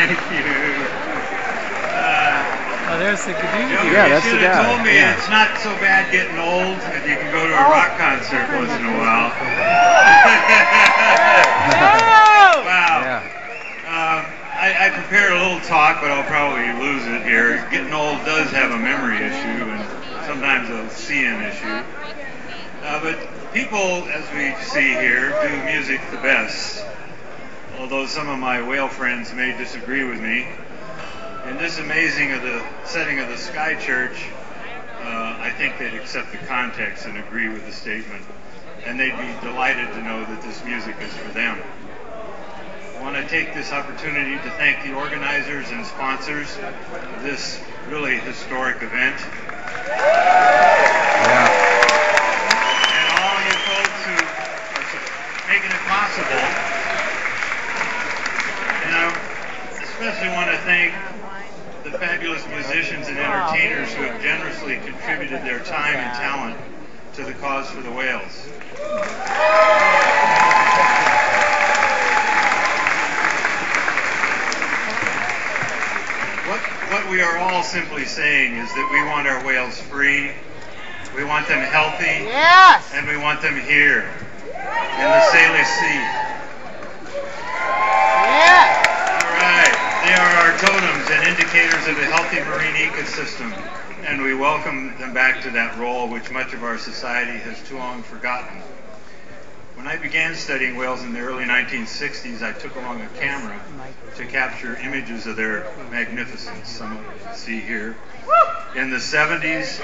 Thank you. Uh, Oh, there's the Joe, Gadoo. Yeah, you that's the should have told me yeah. it's not so bad getting old if you can go to a rock concert once in a while. wow. Yeah. Um, I, I prepared a little talk, but I'll probably lose it here. Getting old does have a memory issue and sometimes a seeing issue. Uh, but people, as we see here, do music the best. Although some of my whale friends may disagree with me. In this amazing of the setting of the Sky Church, uh, I think they'd accept the context and agree with the statement. And they'd be delighted to know that this music is for them. I want to take this opportunity to thank the organizers and sponsors of this really historic event. Yeah. And all you folks who are su- making it possible. And I especially want to thank the fabulous musicians and entertainers who have generously contributed their time and talent to the cause for the whales. What, what we are all simply saying is that we want our whales free, we want them healthy, Yes. and we want them here in the Salish Sea. Yes. All right, they are our totems and indicators of a healthy marine ecosystem, and we welcome them back to that role which much of our society has too long forgotten. When I began studying whales in the early 1960s, I took along a camera to capture images of their magnificence, some of you see here. In the 70s,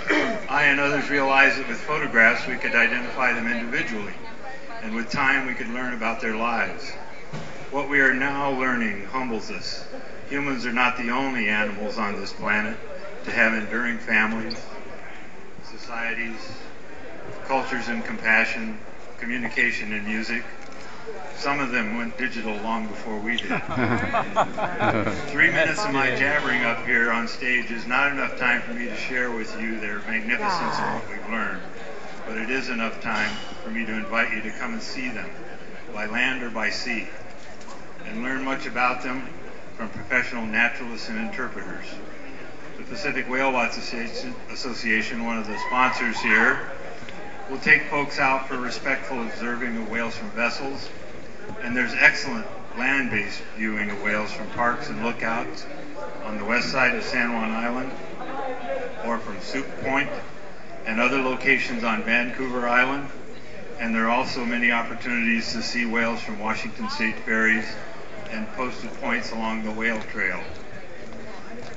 I and others realized that with photographs we could identify them individually, and with time we could learn about their lives. What we are now learning humbles us. Humans are not the only animals on this planet to have enduring families, societies, cultures and compassion, communication and music. Some of them went digital long before we did. Three minutes of my jabbering up here on stage is not enough time for me to share with you their magnificence and what we've learned, but it is enough time for me to invite you to come and see them, by land or by sea, and learn much about them from professional naturalists and interpreters. The Pacific Whale Watch Association, one of the sponsors here, will take folks out for respectful observing of whales from vessels, and there's excellent land-based viewing of whales from parks and lookouts on the west side of San Juan Island, or from Soup Point and other locations on Vancouver Island. And there are also many opportunities to see whales from Washington State ferries and posted points along the whale trail.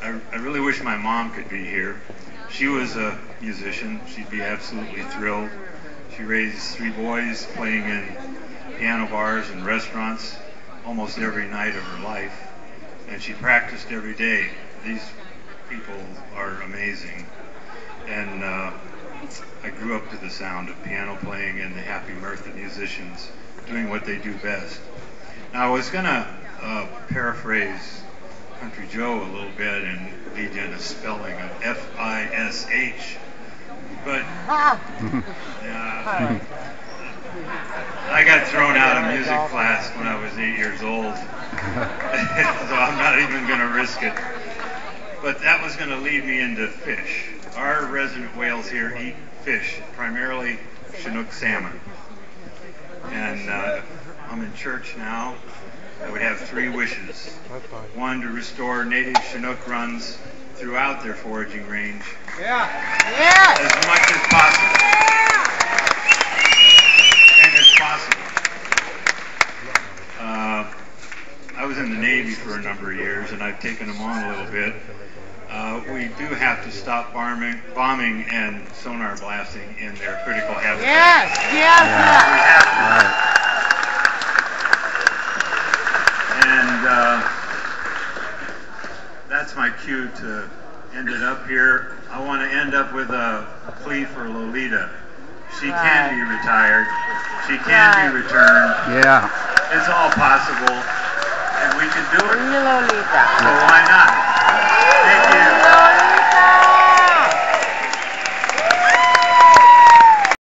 I, I really wish my mom could be here. She was a musician. She'd be absolutely thrilled. She raised three boys playing in piano bars and restaurants almost every night of her life. And she practiced every day. These people are amazing. And uh, I grew up to the sound of piano playing and the happy mirth of musicians doing what they do best. Now, I was going to uh, paraphrase Country Joe a little bit and lead you in a spelling of F I S H. But yeah, I got thrown out of music class when I was eight years old, so I'm not even going to risk it. But that was going to lead me into fish. Our resident whales here eat fish, primarily Chinook salmon. And uh, I'm in church now. I would have three wishes. One, to restore native Chinook runs throughout their foraging range Yeah. Yes. as much as possible. And as possible. Uh, I was in the Navy for a number of years, and I've taken them on a little bit. Uh, we do have to stop bombing, bombing and sonar blasting in their critical habitat. Yes. Yes. We yes. have to. And uh, that's to end it up here. I want to end up with a plea for Lolita. She can be retired. She can Right. be returned. Yeah. It's all possible, and we can do it. Lolita. So why not? Thank you.